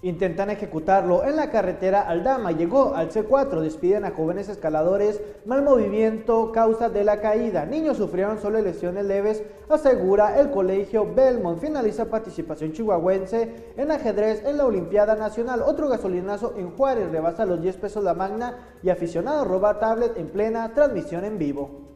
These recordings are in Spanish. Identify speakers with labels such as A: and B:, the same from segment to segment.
A: Intentan ejecutarlo en la carretera Aldama. Llegó al C4. Despiden a jóvenes escaladores. Mal movimiento causa de la caída. Niños sufrieron solo lesiones leves. Asegura el colegio Belmont. Finaliza participación chihuahuense en ajedrez en la Olimpiada Nacional. Otro gasolinazo en Juárez. Rebasa los 10 pesos la magna. Y aficionado roba tablet en plena transmisión en vivo.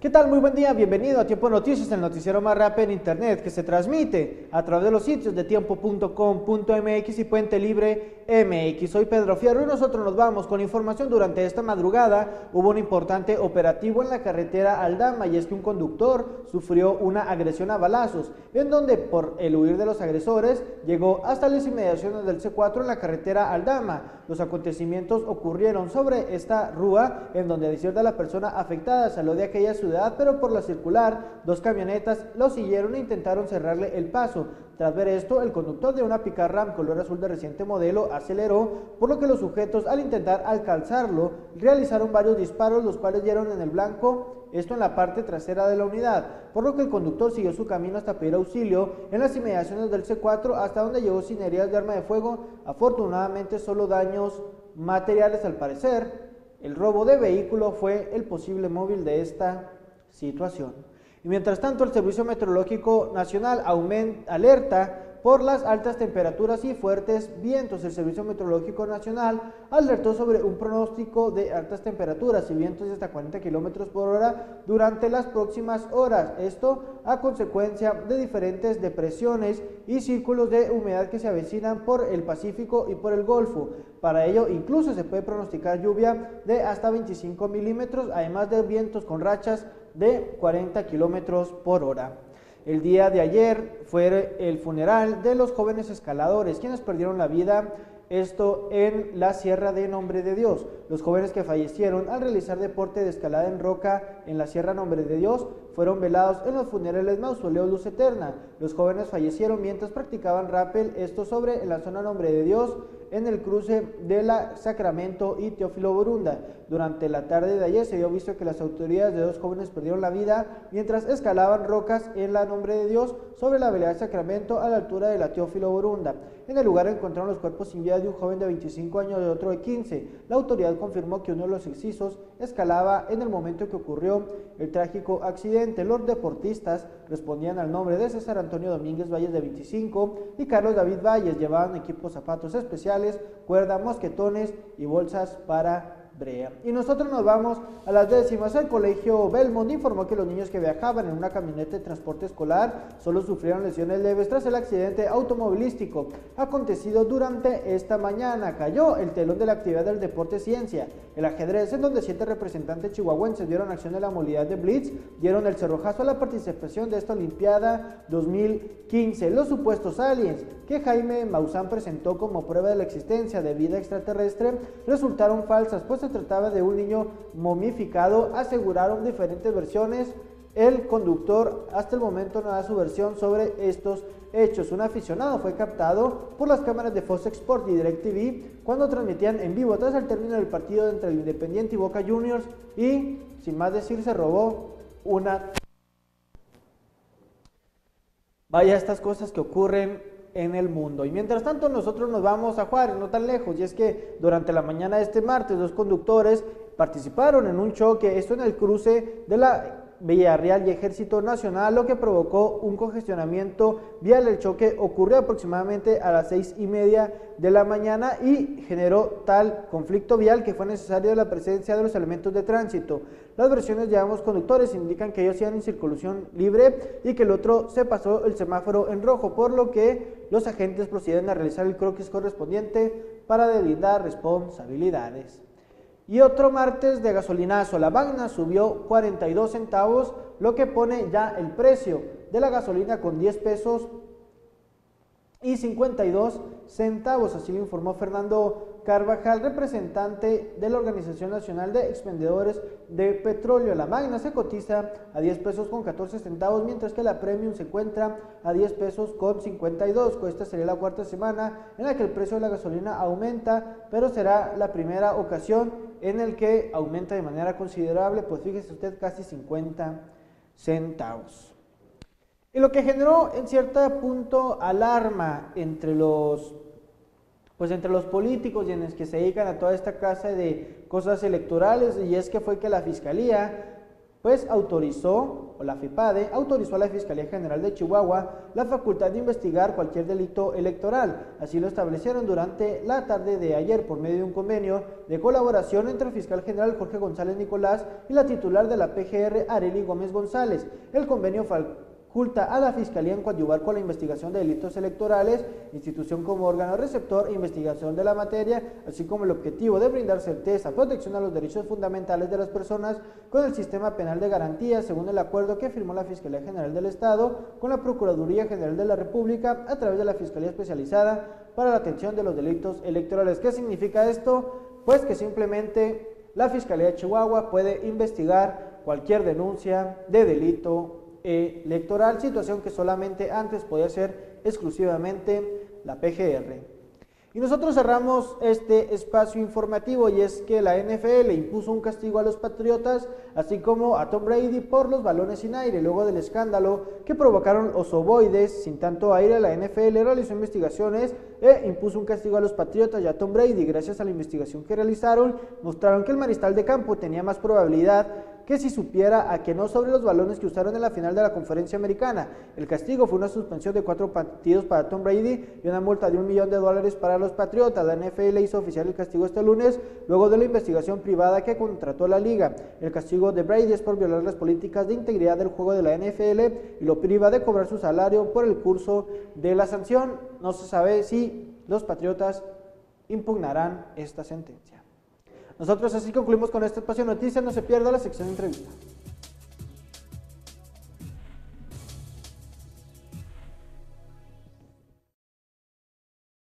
A: ¿Qué tal? Muy buen día, bienvenido a Tiempo Noticias, el noticiero más rápido en Internet que se transmite a través de los sitios de tiempo.com.mx y Puente Libre MX. Soy Pedro Fierro y nosotros nos vamos con información. Durante esta madrugada hubo un importante operativo en la carretera Aldama y es que un conductor sufrió una agresión a balazos, en donde por el huir de los agresores llegó hasta las inmediaciones del C4 en la carretera Aldama. Los acontecimientos ocurrieron sobre esta rúa en donde a de la persona afectada salió de aquella ciudad pero por la circular, dos camionetas lo siguieron e intentaron cerrarle el paso. Tras ver esto, el conductor de una Ram color azul de reciente modelo aceleró, por lo que los sujetos al intentar alcanzarlo realizaron varios disparos, los cuales dieron en el blanco, esto en la parte trasera de la unidad, por lo que el conductor siguió su camino hasta pedir auxilio en las inmediaciones del C4 hasta donde llegó sin heridas de arma de fuego, afortunadamente solo daños materiales al parecer. El robo de vehículo fue el posible móvil de esta situación. Y mientras tanto, el Servicio Meteorológico Nacional aumenta, alerta por las altas temperaturas y fuertes vientos. El Servicio Meteorológico Nacional alertó sobre un pronóstico de altas temperaturas y vientos de hasta 40 kilómetros por hora durante las próximas horas. Esto a consecuencia de diferentes depresiones y círculos de humedad que se avecinan por el Pacífico y por el Golfo. Para ello, incluso se puede pronosticar lluvia de hasta 25 milímetros, además de vientos con rachas de 40 kilómetros por hora. El día de ayer fue el funeral de los jóvenes escaladores, quienes perdieron la vida, esto en la Sierra de Nombre de Dios. Los jóvenes que fallecieron al realizar deporte de escalada en roca en la Sierra Nombre de Dios fueron velados en los funerales Mausoleo Luz Eterna. Los jóvenes fallecieron mientras practicaban rappel, esto sobre en la zona Nombre de Dios, en el cruce de la Sacramento y Teófilo Borunda. Durante la tarde de ayer se dio visto que las autoridades de dos jóvenes perdieron la vida mientras escalaban rocas en la Nombre de Dios sobre la avenida Sacramento a la altura de la Teófilo Borunda. En el lugar encontraron los cuerpos sin vida de un joven de 25 años y otro de 15. La autoridad confirmó que uno de los excisos escalaba en el momento que ocurrió el trágico accidente. Los deportistas respondían al nombre de César Antonio Domínguez Valles de 25 y Carlos David Valles. Llevaban equipos zapatos especiales, cuerda, mosquetones y bolsas para y nosotros nos vamos a las décimas. El colegio Belmont informó que los niños que viajaban en una camioneta de transporte escolar solo sufrieron lesiones leves tras el accidente automovilístico acontecido durante esta mañana. Cayó el telón de la actividad del deporte ciencia, el ajedrez, en donde siete representantes chihuahuenses dieron acción de la movilidad de Blitz, dieron el cerrojazo a la participación de esta Olimpiada 2015. Los supuestos aliens que Jaime Maussan presentó como prueba de la existencia de vida extraterrestre resultaron falsas, pues trataba de un niño momificado, aseguraron diferentes versiones. El conductor hasta el momento no da su versión sobre estos hechos. Un aficionado fue captado por las cámaras de Fox Sport y DirecTV cuando transmitían en vivo tras el término del partido entre el Independiente y Boca Juniors y, sin más decir, se robó una... Vaya estas cosas que ocurren en el mundo. Y mientras tanto nosotros nos vamos a Juárez, no tan lejos, y es que durante la mañana de este martes dos conductores participaron en un choque, esto en el cruce de la Villarreal y Ejército Nacional, lo que provocó un congestionamiento vial. El choque ocurrió aproximadamente a las seis y media de la mañana y generó tal conflicto vial que fue necesario la presencia de los elementos de tránsito. Las versiones de ambos conductores indican que ellos iban en circulación libre y que el otro se pasó el semáforo en rojo, por lo que los agentes proceden a realizar el croquis correspondiente para deslindar responsabilidades. Y otro martes de gasolinazo, la Magna subió 42 centavos, lo que pone ya el precio de la gasolina con 10 pesos y 52 centavos, así lo informó Fernando Carvajal, representante de la Organización Nacional de Expendedores de Petróleo. La Magna se cotiza a 10 pesos con 14 centavos, mientras que la Premium se encuentra a 10 pesos con 52. Esta sería la cuarta semana en la que el precio de la gasolina aumenta, pero será la primera ocasión en el que aumenta de manera considerable, pues fíjese usted, casi 50 centavos. Y lo que generó en cierto punto alarma entre los, pues entre los políticos y en los que se dedican a toda esta clase de cosas electorales, y es que fue que la fiscalía pues autorizó, o la FIPADE, autorizó a la Fiscalía General de Chihuahua la facultad de investigar cualquier delito electoral. Así lo establecieron durante la tarde de ayer por medio de un convenio de colaboración entre el fiscal general Jorge González Nicolás y la titular de la PGR, Areli Gómez González. El convenio faculta a la Fiscalía en coadyuvar con la investigación de delitos electorales, institución como órgano receptor e investigación de la materia, así como el objetivo de brindar certeza, protección a los derechos fundamentales de las personas con el sistema penal de garantía, según el acuerdo que firmó la Fiscalía General del Estado con la Procuraduría General de la República a través de la Fiscalía Especializada para la Atención de los Delitos Electorales. ¿Qué significa esto? Pues que simplemente la Fiscalía de Chihuahua puede investigar cualquier denuncia de delito electoral, situación que solamente antes podía ser exclusivamente la PGR. Y nosotros cerramos este espacio informativo y es que la NFL impuso un castigo a los Patriotas, así como a Tom Brady por los balones sin aire. Luego del escándalo que provocaron los ovoides sin tanto aire, la NFL realizó investigaciones e impuso un castigo a los Patriotas y a Tom Brady. Gracias a la investigación que realizaron, mostraron que el maristal de campo tenía más probabilidad que si supiera a que no sobre los balones que usaron en la final de la conferencia americana. El castigo fue una suspensión de cuatro partidos para Tom Brady y una multa de un millón de dólares para los Patriotas. La NFL hizo oficial el castigo este lunes, luego de la investigación privada que contrató la liga. El castigo de Brady es por violar las políticas de integridad del juego de la NFL y lo priva de cobrar su salario por el curso de la sanción. No se sabe si los Patriotas impugnarán esta sentencia. Nosotros así concluimos con este espacio de noticias. No se pierda la sección de entrevista.